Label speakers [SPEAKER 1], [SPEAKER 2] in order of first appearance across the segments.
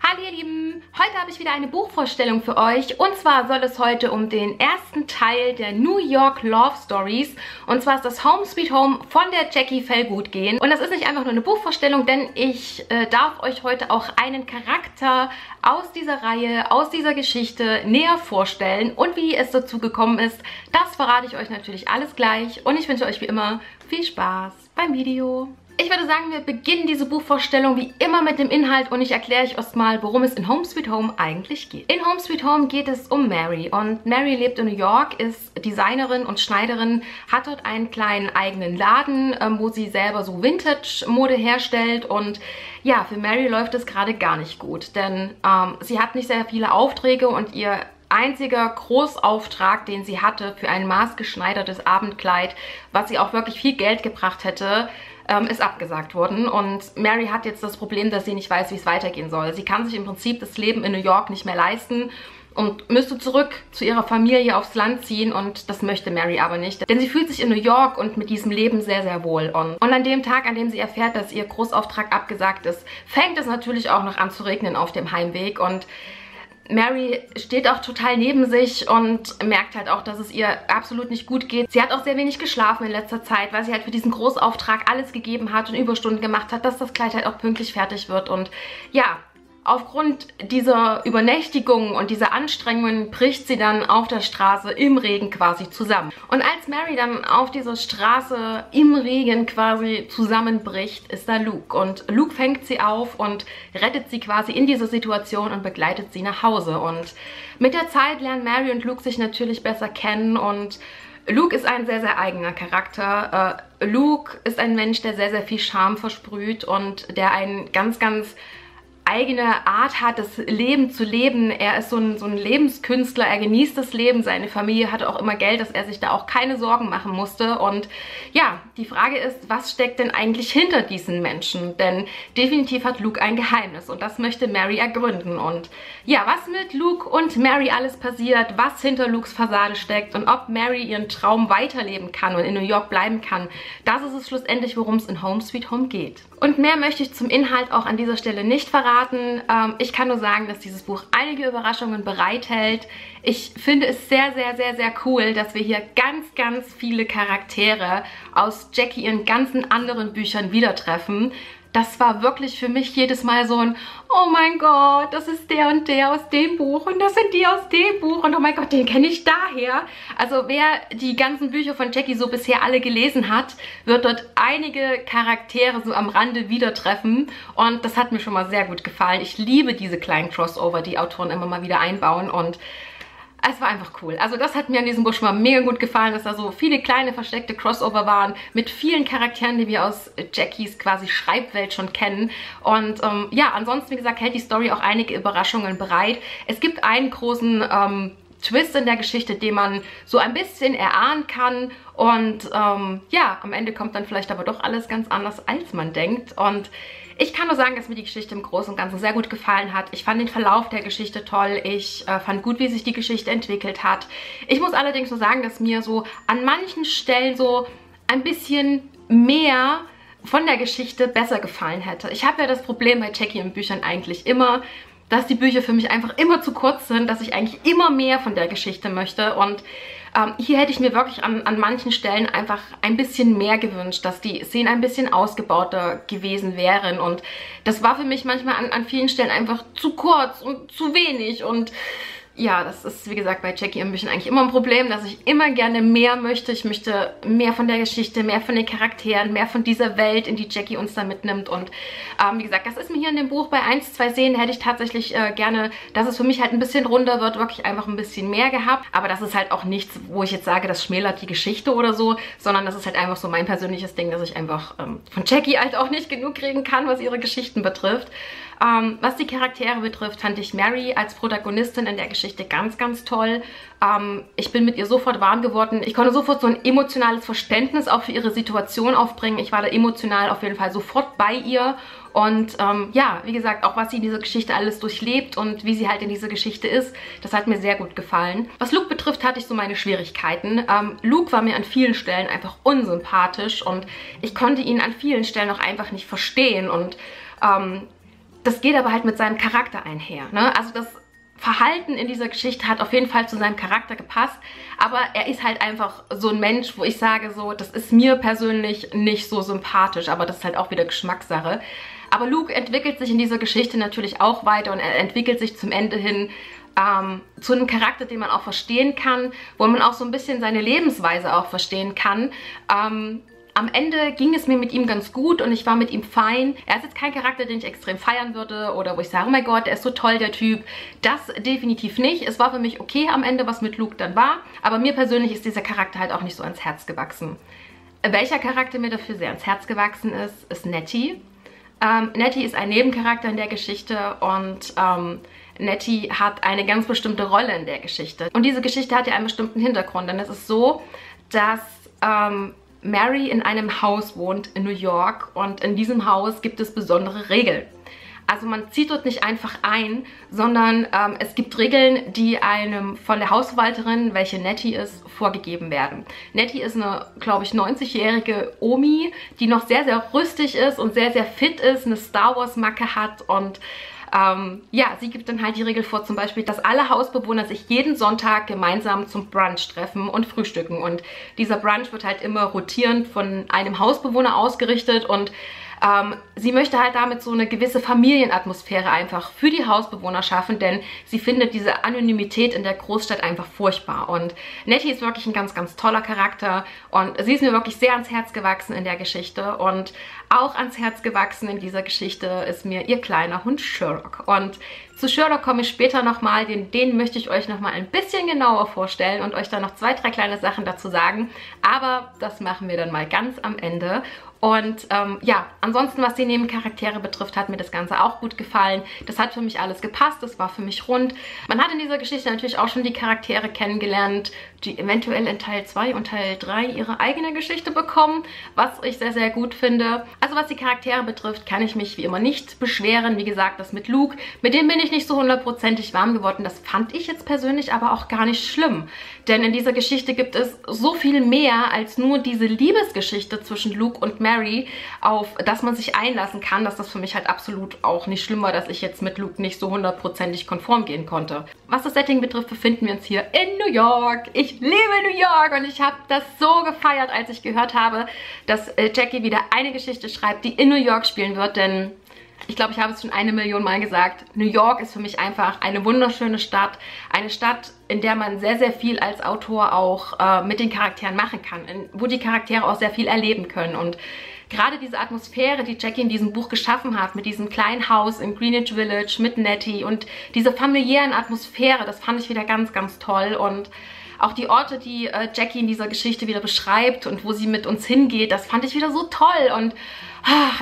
[SPEAKER 1] Hallo ihr Lieben, heute habe ich wieder eine Buchvorstellung für euch. Und zwar soll es heute um den ersten Teil der New York Love Stories. Und zwar ist das Home Sweet Home von der Jackie Fellgut gehen. Und das ist nicht einfach nur eine Buchvorstellung, denn ich äh, darf euch heute auch einen Charakter aus dieser Reihe, aus dieser Geschichte näher vorstellen. Und wie es dazu gekommen ist, das verrate ich euch natürlich alles gleich. Und ich wünsche euch wie immer viel Spaß beim Video. Ich würde sagen, wir beginnen diese Buchvorstellung wie immer mit dem Inhalt und ich erkläre euch erstmal, worum es in Home Sweet Home eigentlich geht. In Home Sweet Home geht es um Mary und Mary lebt in New York, ist Designerin und Schneiderin, hat dort einen kleinen eigenen Laden, ähm, wo sie selber so Vintage-Mode herstellt und ja, für Mary läuft es gerade gar nicht gut, denn ähm, sie hat nicht sehr viele Aufträge und ihr einziger Großauftrag, den sie hatte für ein maßgeschneidertes Abendkleid, was sie auch wirklich viel Geld gebracht hätte, ähm, ist abgesagt worden. Und Mary hat jetzt das Problem, dass sie nicht weiß, wie es weitergehen soll. Sie kann sich im Prinzip das Leben in New York nicht mehr leisten und müsste zurück zu ihrer Familie aufs Land ziehen und das möchte Mary aber nicht. Denn sie fühlt sich in New York und mit diesem Leben sehr, sehr wohl. Und, und an dem Tag, an dem sie erfährt, dass ihr Großauftrag abgesagt ist, fängt es natürlich auch noch an zu regnen auf dem Heimweg und Mary steht auch total neben sich und merkt halt auch, dass es ihr absolut nicht gut geht. Sie hat auch sehr wenig geschlafen in letzter Zeit, weil sie halt für diesen Großauftrag alles gegeben hat und Überstunden gemacht hat, dass das Kleid halt auch pünktlich fertig wird. Und ja, Aufgrund dieser Übernächtigung und dieser Anstrengungen bricht sie dann auf der Straße im Regen quasi zusammen. Und als Mary dann auf dieser Straße im Regen quasi zusammenbricht, ist da Luke. Und Luke fängt sie auf und rettet sie quasi in dieser Situation und begleitet sie nach Hause. Und mit der Zeit lernen Mary und Luke sich natürlich besser kennen und Luke ist ein sehr, sehr eigener Charakter. Uh, Luke ist ein Mensch, der sehr, sehr viel Charme versprüht und der einen ganz, ganz eigene Art hat, das Leben zu leben. Er ist so ein, so ein Lebenskünstler, er genießt das Leben, seine Familie hatte auch immer Geld, dass er sich da auch keine Sorgen machen musste. Und ja, die Frage ist, was steckt denn eigentlich hinter diesen Menschen? Denn definitiv hat Luke ein Geheimnis und das möchte Mary ergründen. Und ja, was mit Luke und Mary alles passiert, was hinter Lukes Fassade steckt und ob Mary ihren Traum weiterleben kann und in New York bleiben kann, das ist es schlussendlich, worum es in Home Sweet Home geht. Und mehr möchte ich zum Inhalt auch an dieser Stelle nicht verraten. Ähm, ich kann nur sagen, dass dieses Buch einige Überraschungen bereithält. Ich finde es sehr, sehr, sehr, sehr cool, dass wir hier ganz, ganz viele Charaktere aus Jackie ihren ganzen anderen Büchern wieder treffen das war wirklich für mich jedes Mal so ein, oh mein Gott, das ist der und der aus dem Buch und das sind die aus dem Buch und oh mein Gott, den kenne ich daher. Also wer die ganzen Bücher von Jackie so bisher alle gelesen hat, wird dort einige Charaktere so am Rande wieder treffen und das hat mir schon mal sehr gut gefallen. Ich liebe diese kleinen Crossover, die Autoren immer mal wieder einbauen und es war einfach cool. Also das hat mir an diesem Buch schon mal mega gut gefallen, dass da so viele kleine versteckte Crossover waren mit vielen Charakteren, die wir aus Jackies quasi Schreibwelt schon kennen. Und ähm, ja, ansonsten, wie gesagt, hält die Story auch einige Überraschungen bereit. Es gibt einen großen... Ähm, Twist in der Geschichte, den man so ein bisschen erahnen kann und ähm, ja, am Ende kommt dann vielleicht aber doch alles ganz anders, als man denkt und ich kann nur sagen, dass mir die Geschichte im Großen und Ganzen sehr gut gefallen hat. Ich fand den Verlauf der Geschichte toll. Ich äh, fand gut, wie sich die Geschichte entwickelt hat. Ich muss allerdings nur sagen, dass mir so an manchen Stellen so ein bisschen mehr von der Geschichte besser gefallen hätte. Ich habe ja das Problem bei Jackie in Büchern eigentlich immer, dass die Bücher für mich einfach immer zu kurz sind, dass ich eigentlich immer mehr von der Geschichte möchte und ähm, hier hätte ich mir wirklich an, an manchen Stellen einfach ein bisschen mehr gewünscht, dass die Szenen ein bisschen ausgebauter gewesen wären. Und das war für mich manchmal an, an vielen Stellen einfach zu kurz und zu wenig. Und ja, das ist wie gesagt bei Jackie ein bisschen eigentlich immer ein Problem, dass ich immer gerne mehr möchte. Ich möchte mehr von der Geschichte, mehr von den Charakteren, mehr von dieser Welt, in die Jackie uns da mitnimmt. Und ähm, wie gesagt, das ist mir hier in dem Buch bei 1, 2 Szenen hätte ich tatsächlich äh, gerne, dass es für mich halt ein bisschen runder wird, wirklich einfach ein bisschen mehr gehabt. Aber das ist halt auch nichts, wo ich jetzt sage, das schmälert die Geschichte oder so, sondern das ist halt einfach so mein persönliches Ding, dass ich einfach ähm, von Jackie halt auch nicht genug kriegen kann, was ihre Geschichten betrifft. Ähm, was die Charaktere betrifft, fand ich Mary als Protagonistin in der Geschichte ganz, ganz toll. Ähm, ich bin mit ihr sofort warm geworden. Ich konnte sofort so ein emotionales Verständnis auch für ihre Situation aufbringen. Ich war da emotional auf jeden Fall sofort bei ihr. Und ähm, ja, wie gesagt, auch was sie in dieser Geschichte alles durchlebt und wie sie halt in dieser Geschichte ist, das hat mir sehr gut gefallen. Was Luke betrifft, hatte ich so meine Schwierigkeiten. Ähm, Luke war mir an vielen Stellen einfach unsympathisch und ich konnte ihn an vielen Stellen auch einfach nicht verstehen und ähm, das geht aber halt mit seinem Charakter einher. Ne? Also das Verhalten in dieser Geschichte hat auf jeden Fall zu seinem Charakter gepasst, aber er ist halt einfach so ein Mensch, wo ich sage so, das ist mir persönlich nicht so sympathisch, aber das ist halt auch wieder Geschmackssache. Aber Luke entwickelt sich in dieser Geschichte natürlich auch weiter und er entwickelt sich zum Ende hin ähm, zu einem Charakter, den man auch verstehen kann, wo man auch so ein bisschen seine Lebensweise auch verstehen kann. Ähm, am Ende ging es mir mit ihm ganz gut und ich war mit ihm fein. Er ist jetzt kein Charakter, den ich extrem feiern würde oder wo ich sage, oh mein Gott, er ist so toll, der Typ. Das definitiv nicht. Es war für mich okay am Ende, was mit Luke dann war. Aber mir persönlich ist dieser Charakter halt auch nicht so ans Herz gewachsen. Welcher Charakter mir dafür sehr ans Herz gewachsen ist, ist Nettie. Ähm, Nettie ist ein Nebencharakter in der Geschichte und ähm, Nettie hat eine ganz bestimmte Rolle in der Geschichte. Und diese Geschichte hat ja einen bestimmten Hintergrund. Denn es ist so, dass ähm, Mary in einem Haus wohnt in New York und in diesem Haus gibt es besondere Regeln. Also man zieht dort nicht einfach ein, sondern ähm, es gibt Regeln, die einem von der Hausverwalterin, welche Nettie ist, vorgegeben werden. Nettie ist eine, glaube ich, 90-jährige Omi, die noch sehr, sehr rüstig ist und sehr, sehr fit ist, eine Star Wars-Macke hat und ähm, ja, sie gibt dann halt die Regel vor, zum Beispiel, dass alle Hausbewohner sich jeden Sonntag gemeinsam zum Brunch treffen und frühstücken. Und dieser Brunch wird halt immer rotierend von einem Hausbewohner ausgerichtet und ähm, sie möchte halt damit so eine gewisse Familienatmosphäre einfach für die Hausbewohner schaffen, denn sie findet diese Anonymität in der Großstadt einfach furchtbar. Und Nettie ist wirklich ein ganz, ganz toller Charakter und sie ist mir wirklich sehr ans Herz gewachsen in der Geschichte und auch ans Herz gewachsen in dieser Geschichte ist mir ihr kleiner Hund Sherlock. Und zu Sherlock komme ich später nochmal, den, den möchte ich euch nochmal ein bisschen genauer vorstellen und euch dann noch zwei, drei kleine Sachen dazu sagen. Aber das machen wir dann mal ganz am Ende. Und ähm, ja, ansonsten, was die Nebencharaktere betrifft, hat mir das Ganze auch gut gefallen. Das hat für mich alles gepasst, das war für mich rund. Man hat in dieser Geschichte natürlich auch schon die Charaktere kennengelernt, die eventuell in Teil 2 und Teil 3 ihre eigene Geschichte bekommen, was ich sehr, sehr gut finde. Also was die Charaktere betrifft, kann ich mich wie immer nicht beschweren. Wie gesagt, das mit Luke, mit dem bin ich nicht so hundertprozentig warm geworden. Das fand ich jetzt persönlich aber auch gar nicht schlimm. Denn in dieser Geschichte gibt es so viel mehr als nur diese Liebesgeschichte zwischen Luke und Mary, auf das man sich einlassen kann, dass das für mich halt absolut auch nicht schlimm war, dass ich jetzt mit Luke nicht so hundertprozentig konform gehen konnte. Was das Setting betrifft, befinden wir uns hier in New York. Ich liebe New York und ich habe das so gefeiert, als ich gehört habe, dass äh, Jackie wieder eine Geschichte schreibt, die in New York spielen wird, denn ich glaube, ich habe es schon eine Million Mal gesagt. New York ist für mich einfach eine wunderschöne Stadt. Eine Stadt, in der man sehr, sehr viel als Autor auch äh, mit den Charakteren machen kann. In, wo die Charaktere auch sehr viel erleben können. Und gerade diese Atmosphäre, die Jackie in diesem Buch geschaffen hat, mit diesem kleinen Haus in Greenwich Village, mit Nettie und diese familiären Atmosphäre, das fand ich wieder ganz, ganz toll. Und auch die Orte, die äh, Jackie in dieser Geschichte wieder beschreibt und wo sie mit uns hingeht, das fand ich wieder so toll. Und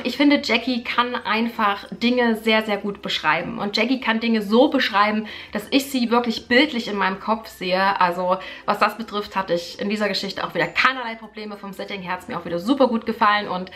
[SPEAKER 1] ich finde, Jackie kann einfach Dinge sehr, sehr gut beschreiben. Und Jackie kann Dinge so beschreiben, dass ich sie wirklich bildlich in meinem Kopf sehe. Also was das betrifft, hatte ich in dieser Geschichte auch wieder keinerlei Probleme. Vom Setting her es mir auch wieder super gut gefallen. Und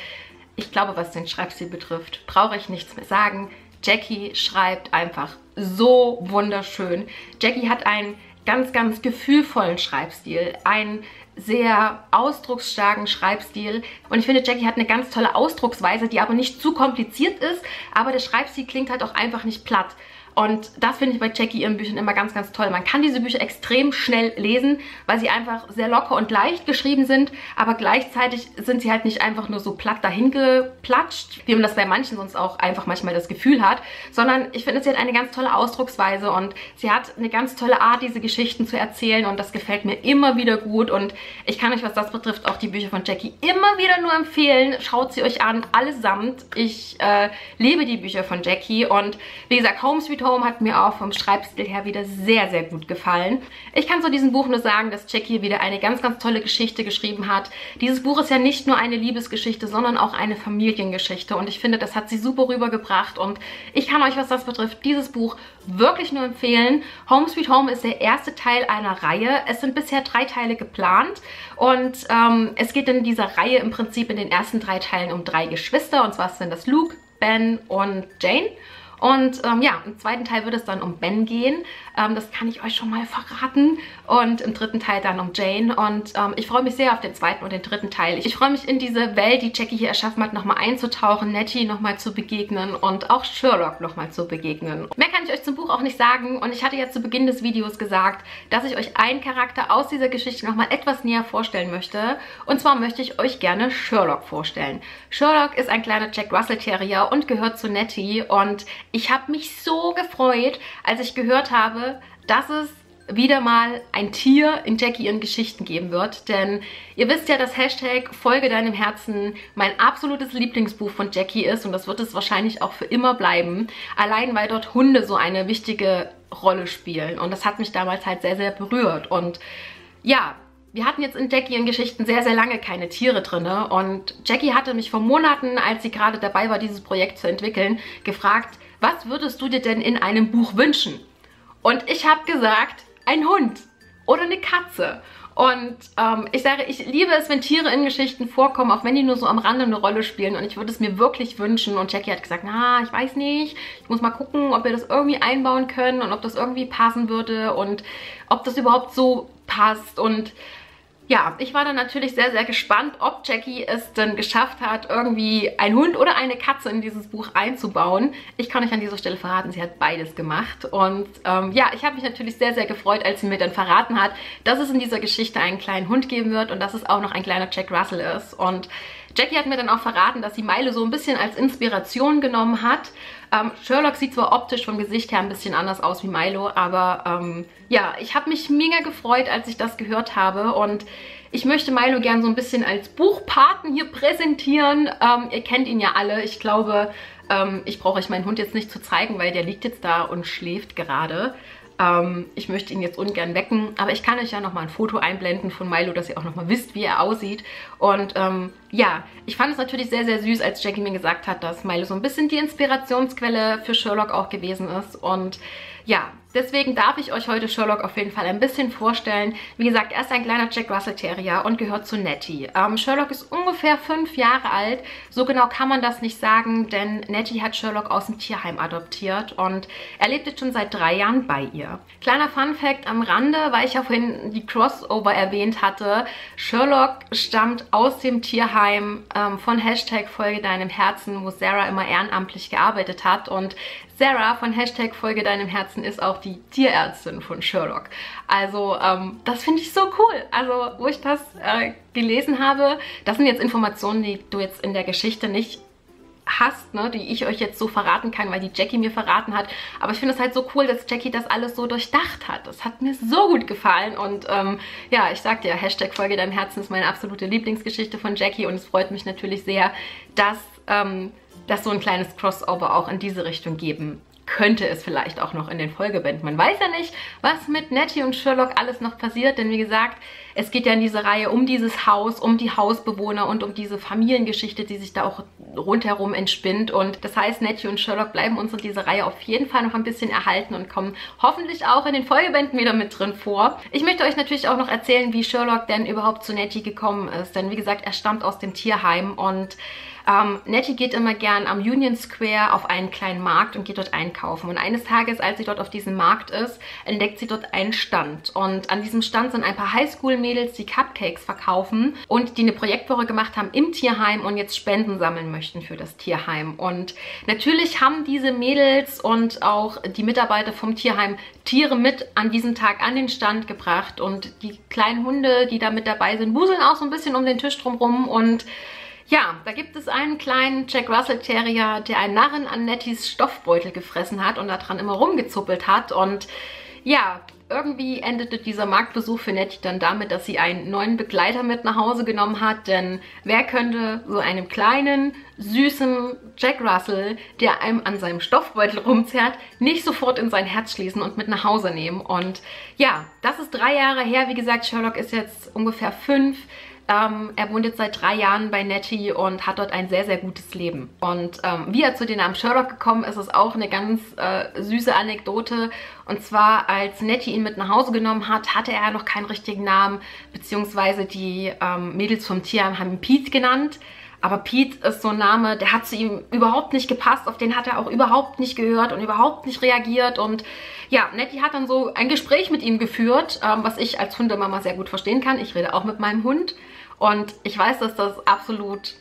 [SPEAKER 1] ich glaube, was den Schreibstil betrifft, brauche ich nichts mehr sagen. Jackie schreibt einfach so wunderschön. Jackie hat ein ganz, ganz gefühlvollen Schreibstil, einen sehr ausdrucksstarken Schreibstil und ich finde, Jackie hat eine ganz tolle Ausdrucksweise, die aber nicht zu kompliziert ist, aber der Schreibstil klingt halt auch einfach nicht platt. Und das finde ich bei Jackie ihren Büchern immer ganz, ganz toll. Man kann diese Bücher extrem schnell lesen, weil sie einfach sehr locker und leicht geschrieben sind, aber gleichzeitig sind sie halt nicht einfach nur so platt dahingeplatscht, wie man das bei manchen sonst auch einfach manchmal das Gefühl hat, sondern ich finde, sie hat eine ganz tolle Ausdrucksweise und sie hat eine ganz tolle Art, diese Geschichten zu erzählen und das gefällt mir immer wieder gut und ich kann euch, was das betrifft, auch die Bücher von Jackie immer wieder nur empfehlen. Schaut sie euch an, allesamt. Ich äh, liebe die Bücher von Jackie und wie gesagt, Home Sweet Home Home hat mir auch vom Schreibstil her wieder sehr, sehr gut gefallen. Ich kann zu diesem Buch nur sagen, dass Jackie wieder eine ganz, ganz tolle Geschichte geschrieben hat. Dieses Buch ist ja nicht nur eine Liebesgeschichte, sondern auch eine Familiengeschichte und ich finde, das hat sie super rübergebracht und ich kann euch, was das betrifft, dieses Buch wirklich nur empfehlen. Home Sweet Home ist der erste Teil einer Reihe. Es sind bisher drei Teile geplant und ähm, es geht in dieser Reihe im Prinzip in den ersten drei Teilen um drei Geschwister und zwar sind das Luke, Ben und Jane. Und ähm, ja, im zweiten Teil wird es dann um Ben gehen. Ähm, das kann ich euch schon mal verraten. Und im dritten Teil dann um Jane. Und ähm, ich freue mich sehr auf den zweiten und den dritten Teil. Ich freue mich in diese Welt, die Jackie hier erschaffen hat, nochmal einzutauchen, Nettie nochmal zu begegnen und auch Sherlock nochmal zu begegnen. Mehr kann ich euch zum Buch auch nicht sagen. Und ich hatte ja zu Beginn des Videos gesagt, dass ich euch einen Charakter aus dieser Geschichte nochmal etwas näher vorstellen möchte. Und zwar möchte ich euch gerne Sherlock vorstellen. Sherlock ist ein kleiner Jack Russell Terrier und gehört zu Nettie. Und ich habe mich so gefreut, als ich gehört habe, dass es wieder mal ein Tier in Jackie ihren Geschichten geben wird. Denn ihr wisst ja, dass Hashtag Folge deinem Herzen mein absolutes Lieblingsbuch von Jackie ist und das wird es wahrscheinlich auch für immer bleiben. Allein weil dort Hunde so eine wichtige Rolle spielen und das hat mich damals halt sehr, sehr berührt. Und ja, wir hatten jetzt in Jackie in Geschichten sehr, sehr lange keine Tiere drin. Und Jackie hatte mich vor Monaten, als sie gerade dabei war, dieses Projekt zu entwickeln, gefragt, was würdest du dir denn in einem Buch wünschen? Und ich habe gesagt, ein Hund oder eine Katze. Und ähm, ich sage, ich liebe es, wenn Tiere in Geschichten vorkommen, auch wenn die nur so am Rande eine Rolle spielen. Und ich würde es mir wirklich wünschen. Und Jackie hat gesagt, na, ich weiß nicht. Ich muss mal gucken, ob wir das irgendwie einbauen können und ob das irgendwie passen würde und ob das überhaupt so passt. Und ja, ich war dann natürlich sehr, sehr gespannt, ob Jackie es denn geschafft hat, irgendwie einen Hund oder eine Katze in dieses Buch einzubauen. Ich kann euch an dieser Stelle verraten, sie hat beides gemacht. Und ähm, ja, ich habe mich natürlich sehr, sehr gefreut, als sie mir dann verraten hat, dass es in dieser Geschichte einen kleinen Hund geben wird und dass es auch noch ein kleiner Jack Russell ist. Und Jackie hat mir dann auch verraten, dass sie Meile so ein bisschen als Inspiration genommen hat. Ähm, Sherlock sieht zwar optisch vom Gesicht her ein bisschen anders aus wie Milo, aber ähm, ja, ich habe mich mega gefreut, als ich das gehört habe und ich möchte Milo gern so ein bisschen als Buchpaten hier präsentieren. Ähm, ihr kennt ihn ja alle. Ich glaube, ähm, ich brauche euch meinen Hund jetzt nicht zu zeigen, weil der liegt jetzt da und schläft gerade. Ähm, ich möchte ihn jetzt ungern wecken, aber ich kann euch ja nochmal ein Foto einblenden von Milo, dass ihr auch nochmal wisst, wie er aussieht. Und ähm, ja, ich fand es natürlich sehr, sehr süß, als Jackie mir gesagt hat, dass Milo so ein bisschen die Inspirationsquelle für Sherlock auch gewesen ist. Und ja, Deswegen darf ich euch heute Sherlock auf jeden Fall ein bisschen vorstellen. Wie gesagt, er ist ein kleiner Jack Russell Terrier und gehört zu Nettie. Ähm, Sherlock ist ungefähr fünf Jahre alt. So genau kann man das nicht sagen, denn Nettie hat Sherlock aus dem Tierheim adoptiert und er lebt jetzt schon seit drei Jahren bei ihr. Kleiner Fun Fact am Rande, weil ich ja vorhin die Crossover erwähnt hatte. Sherlock stammt aus dem Tierheim ähm, von Hashtag Folge deinem Herzen, wo Sarah immer ehrenamtlich gearbeitet hat und Sarah von Hashtag Folge deinem Herzen ist auch die Tierärztin von Sherlock. Also ähm, das finde ich so cool. Also wo ich das äh, gelesen habe, das sind jetzt Informationen, die du jetzt in der Geschichte nicht hast, ne, die ich euch jetzt so verraten kann, weil die Jackie mir verraten hat. Aber ich finde es halt so cool, dass Jackie das alles so durchdacht hat. Das hat mir so gut gefallen und ähm, ja, ich sagte ja, Hashtag Folge deinem Herzen ist meine absolute Lieblingsgeschichte von Jackie und es freut mich natürlich sehr, dass ähm, dass so ein kleines Crossover auch in diese Richtung geben könnte es vielleicht auch noch in den Folgebänden. Man weiß ja nicht, was mit Nettie und Sherlock alles noch passiert, denn wie gesagt, es geht ja in dieser Reihe um dieses Haus, um die Hausbewohner und um diese Familiengeschichte, die sich da auch rundherum entspinnt. Und das heißt, Nettie und Sherlock bleiben uns in dieser Reihe auf jeden Fall noch ein bisschen erhalten und kommen hoffentlich auch in den Folgebänden wieder mit drin vor. Ich möchte euch natürlich auch noch erzählen, wie Sherlock denn überhaupt zu Nettie gekommen ist. Denn wie gesagt, er stammt aus dem Tierheim und ähm, Nettie geht immer gern am Union Square auf einen kleinen Markt und geht dort einkaufen. Und eines Tages, als sie dort auf diesem Markt ist, entdeckt sie dort einen Stand. Und an diesem Stand sind ein paar Highschool-Mädels, die Cupcakes verkaufen und die eine Projektwoche gemacht haben im Tierheim und jetzt Spenden sammeln möchten für das Tierheim. Und natürlich haben diese Mädels und auch die Mitarbeiter vom Tierheim Tiere mit an diesem Tag an den Stand gebracht. Und die kleinen Hunde, die da mit dabei sind, wuseln auch so ein bisschen um den Tisch drumherum und ja, da gibt es einen kleinen Jack Russell Terrier, der einen Narren an Netties Stoffbeutel gefressen hat und daran immer rumgezuppelt hat. Und ja, irgendwie endete dieser Marktbesuch für Nettie dann damit, dass sie einen neuen Begleiter mit nach Hause genommen hat. Denn wer könnte so einem kleinen, süßen Jack Russell, der einem an seinem Stoffbeutel rumzerrt, nicht sofort in sein Herz schließen und mit nach Hause nehmen? Und ja, das ist drei Jahre her. Wie gesagt, Sherlock ist jetzt ungefähr fünf. Ähm, er wohnt jetzt seit drei Jahren bei Nettie und hat dort ein sehr, sehr gutes Leben. Und ähm, wie er zu den Namen Sherlock gekommen ist, ist auch eine ganz äh, süße Anekdote. Und zwar, als Nettie ihn mit nach Hause genommen hat, hatte er noch keinen richtigen Namen, beziehungsweise die ähm, Mädels vom Tierheim haben ihn Pete genannt. Aber Pete ist so ein Name, der hat zu ihm überhaupt nicht gepasst, auf den hat er auch überhaupt nicht gehört und überhaupt nicht reagiert. Und ja, Nettie hat dann so ein Gespräch mit ihm geführt, ähm, was ich als Hundemama sehr gut verstehen kann. Ich rede auch mit meinem Hund und ich weiß, dass das absolut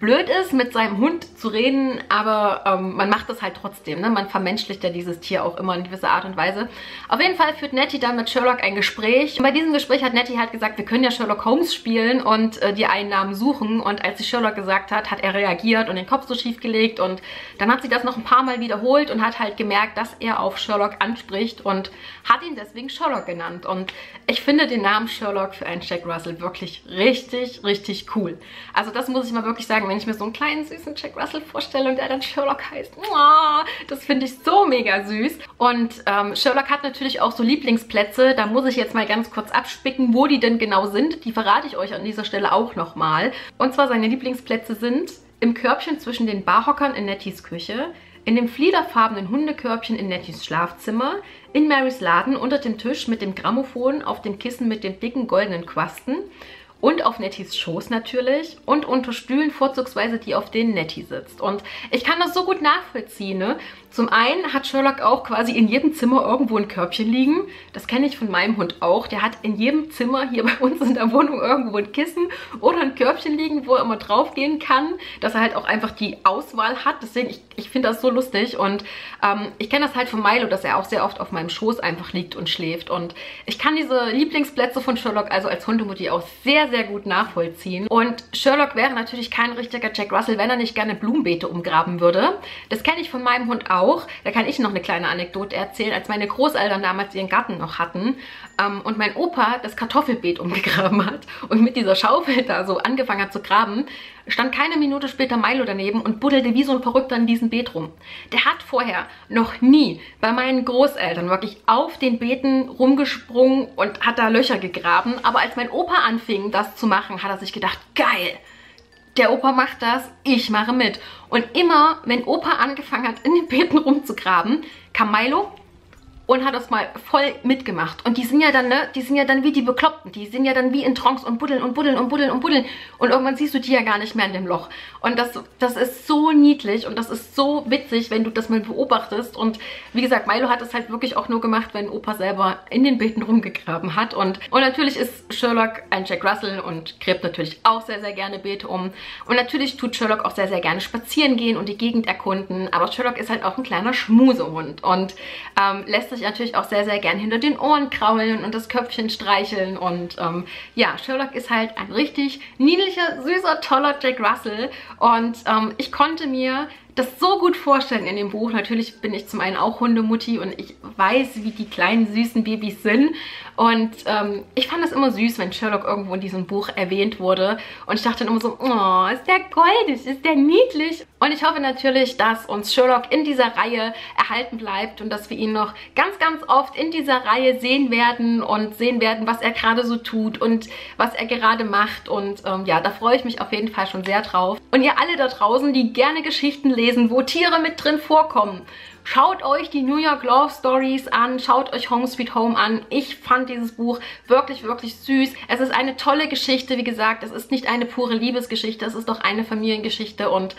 [SPEAKER 1] blöd ist, mit seinem Hund zu reden, aber ähm, man macht das halt trotzdem. Ne? Man vermenschlicht ja dieses Tier auch immer in gewisser Art und Weise. Auf jeden Fall führt Nettie dann mit Sherlock ein Gespräch. Und bei diesem Gespräch hat Nettie halt gesagt, wir können ja Sherlock Holmes spielen und äh, die Einnahmen suchen. Und als sie Sherlock gesagt hat, hat er reagiert und den Kopf so schief gelegt. Und dann hat sie das noch ein paar Mal wiederholt und hat halt gemerkt, dass er auf Sherlock anspricht und hat ihn deswegen Sherlock genannt. Und ich finde den Namen Sherlock für einen Jack Russell wirklich richtig, richtig cool. Also das muss ich mal wirklich sagen, wenn ich mir so einen kleinen süßen Jack Russell vorstelle und der dann Sherlock heißt. Das finde ich so mega süß. Und ähm, Sherlock hat natürlich auch so Lieblingsplätze. Da muss ich jetzt mal ganz kurz abspicken, wo die denn genau sind. Die verrate ich euch an dieser Stelle auch nochmal. Und zwar seine Lieblingsplätze sind im Körbchen zwischen den Barhockern in Netties Küche, in dem fliederfarbenen Hundekörbchen in Netties Schlafzimmer, in Marys Laden unter dem Tisch mit dem Grammophon auf dem Kissen mit den dicken goldenen Quasten und auf Netties Schoß natürlich und unter Stühlen vorzugsweise die, auf denen Nettie sitzt. Und ich kann das so gut nachvollziehen, ne? Zum einen hat Sherlock auch quasi in jedem Zimmer irgendwo ein Körbchen liegen. Das kenne ich von meinem Hund auch. Der hat in jedem Zimmer hier bei uns in der Wohnung irgendwo ein Kissen oder ein Körbchen liegen, wo er immer drauf gehen kann, dass er halt auch einfach die Auswahl hat. Deswegen, ich, ich finde das so lustig und ähm, ich kenne das halt von Milo, dass er auch sehr oft auf meinem Schoß einfach liegt und schläft. Und ich kann diese Lieblingsplätze von Sherlock also als Hundemutti auch sehr, sehr gut nachvollziehen. Und Sherlock wäre natürlich kein richtiger Jack Russell, wenn er nicht gerne Blumenbeete umgraben würde. Das kenne ich von meinem Hund auch. Da kann ich noch eine kleine Anekdote erzählen. Als meine Großeltern damals ihren Garten noch hatten ähm, und mein Opa das Kartoffelbeet umgegraben hat und mit dieser Schaufel da so angefangen hat zu graben, stand keine Minute später Milo daneben und buddelte wie so ein Verrückter in diesem Beet rum. Der hat vorher noch nie bei meinen Großeltern wirklich auf den Beeten rumgesprungen und hat da Löcher gegraben. Aber als mein Opa anfing, das zu machen, hat er sich gedacht, geil, der Opa macht das, ich mache mit. Und immer, wenn Opa angefangen hat, in den Beeten rumzugraben, kam Milo und hat das mal voll mitgemacht. Und die sind ja dann, ne, die sind ja dann wie die Bekloppten. Die sind ja dann wie in Trance und buddeln und buddeln und buddeln und buddeln. Und irgendwann siehst du die ja gar nicht mehr in dem Loch. Und das, das ist so niedlich und das ist so witzig, wenn du das mal beobachtest. Und wie gesagt, Milo hat es halt wirklich auch nur gemacht, wenn Opa selber in den Beeten rumgegraben hat. Und, und natürlich ist Sherlock ein Jack Russell und gräbt natürlich auch sehr, sehr gerne Beete um. Und natürlich tut Sherlock auch sehr, sehr gerne spazieren gehen und die Gegend erkunden. Aber Sherlock ist halt auch ein kleiner Schmusehund und ähm, lässt sich sich natürlich auch sehr, sehr gern hinter den Ohren kraulen und das Köpfchen streicheln. Und ähm, ja, Sherlock ist halt ein richtig niedlicher, süßer, toller Jack Russell. Und ähm, ich konnte mir das so gut vorstellen in dem Buch. Natürlich bin ich zum einen auch Hundemutti und ich weiß, wie die kleinen süßen Babys sind. Und ähm, ich fand das immer süß, wenn Sherlock irgendwo in diesem Buch erwähnt wurde. Und ich dachte dann immer so, oh, ist der goldig, ist der niedlich. Und ich hoffe natürlich, dass uns Sherlock in dieser Reihe erhalten bleibt und dass wir ihn noch ganz, ganz oft in dieser Reihe sehen werden und sehen werden, was er gerade so tut und was er gerade macht. Und ähm, ja, da freue ich mich auf jeden Fall schon sehr drauf. Und ihr alle da draußen, die gerne Geschichten lesen, wo Tiere mit drin vorkommen, Schaut euch die New York Love Stories an, schaut euch Home Sweet Home an. Ich fand dieses Buch wirklich, wirklich süß. Es ist eine tolle Geschichte, wie gesagt. Es ist nicht eine pure Liebesgeschichte, es ist doch eine Familiengeschichte und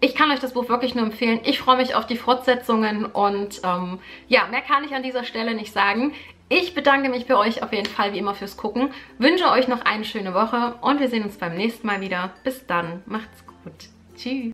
[SPEAKER 1] ich kann euch das Buch wirklich nur empfehlen. Ich freue mich auf die Fortsetzungen und ähm, ja, mehr kann ich an dieser Stelle nicht sagen. Ich bedanke mich bei euch auf jeden Fall wie immer fürs Gucken, wünsche euch noch eine schöne Woche und wir sehen uns beim nächsten Mal wieder. Bis dann, macht's gut. Tschüss.